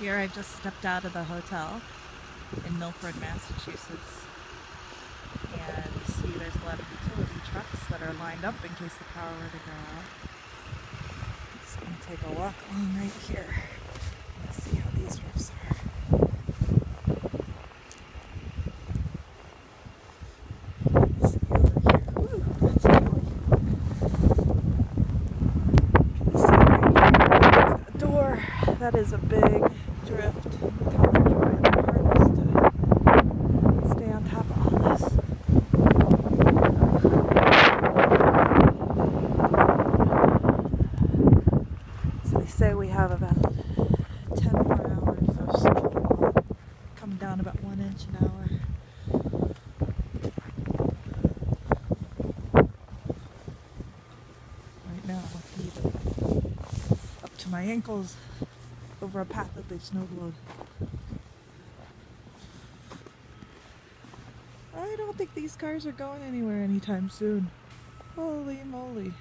Here I've just stepped out of the hotel in Milford, Massachusetts. And you see there's a lot of utility trucks that are lined up in case the power were to go out. Just gonna take a walk along right here. Let's see how these roofs are. See over here. Woo, that's chilly. Can see right here against the door. That is a big drift. Stay on top of all this. So they say we have about 10 more hours of snow coming down about one inch an hour. Right now, up to my ankles over a path that they've. I don't think these cars are going anywhere anytime soon. Holy moly.